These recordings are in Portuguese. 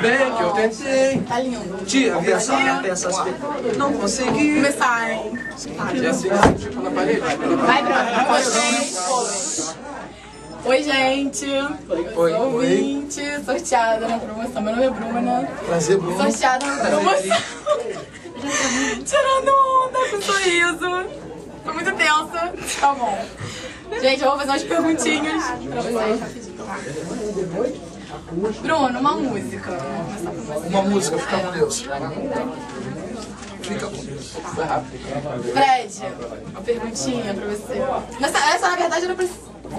Bem que eu tentei Tá lindo. te ameaçar, peças não consegui. Começar, hein? E assim, tipo na parede. Vai, Bruno. Oi, gente. Oi, Oi. sou ouvinte, sorteada na promoção. Meu nome é Bruna. Prazer, Bruno. Sorteada na promoção. Tirando onda com sorriso. Foi muito tenso. Tá bom. Gente, eu vou fazer umas perguntinhas pra vocês rapidinho. Bruno, uma música. Uma música, fica com Deus. Fica com Deus. Fred, uma perguntinha pra você. Nessa, essa, na verdade, era pra,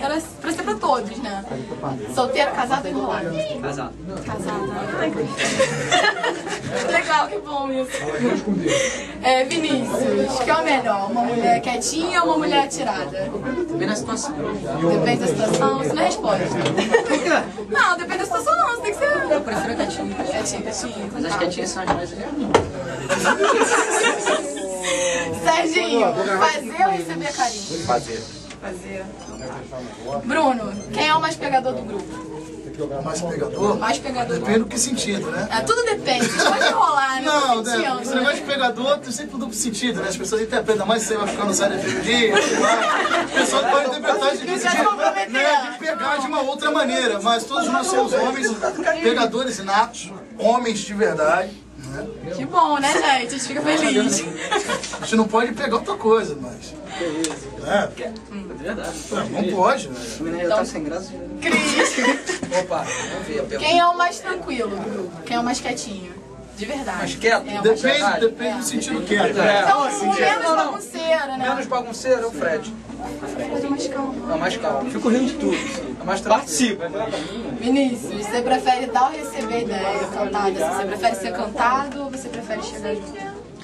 era pra ser pra todos, né? Solteiro, casado ou enrolado? Casado. Casado. Ai, que- Legal, que bom isso. É, Vinícius, que é o melhor? Uma mulher quietinha ou uma mulher atirada? Bem na situação. Depende da situação, isso não resposta. Não, depende da situação não, você tem que ser... Eu prefiro quietinha. Quietinha, quietinha. Mas as quietinhas são as mais Serginho, fazer ou receber carinho? Fazer. Fazer. Bruno, quem é o mais pegador do grupo? Mais pegador? Mais pegador do Depende do que sentido, né? É, tudo depende, pode rolar, né? Não, né? sentindo, Esse negócio de pegador tem sempre um duplo sentido, né? As pessoas interpretam mais se você vai ficar no série de dia, as pessoas podem interpretar de, de, comprometeram. né, de pegar de uma outra maneira, mas todos nós somos homens, pegadores inatos, homens de verdade. Né? Que bom, né, gente? A gente fica feliz. A gente não pode pegar outra coisa, mas. É, Verdade. não pode, né? O menino já tá sem graça. Cris, Opa, vamos ver a pergunta. quem é o mais tranquilo do grupo? Quem é o mais quietinho? De verdade. Mais quieto? É, Depende, quieto. depende do sentido que é. Então, o sentido. menos Não, não. bagunceiro, né? Menos bagunceiro é o Fred. Fred é mais calmo. É o mais calmo. Fico rindo de tudo. É mais Participa. Vinícius, você prefere dar ou receber ideia cantada? Você prefere ser cantado ou você prefere chegar junto?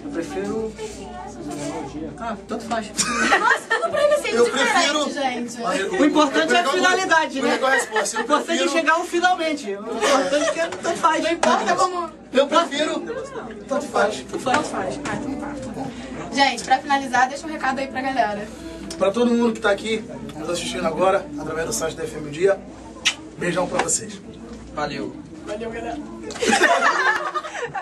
Eu prefiro. Ah, tanto faz. Nossa, tudo pra ele assim, Eu diferente, prefiro- gente. O importante é a finalidade, né? O importante é chegar ao finalmente. O importante é que tanto faz. Não importa como... eu prefiro. Tanto faz. Tanto faz. Ah, então tá. Gente, pra finalizar, deixa um recado aí pra galera. Para todo mundo que está aqui nos assistindo agora, através do site da FM Dia, beijão para vocês. Valeu. Valeu, galera.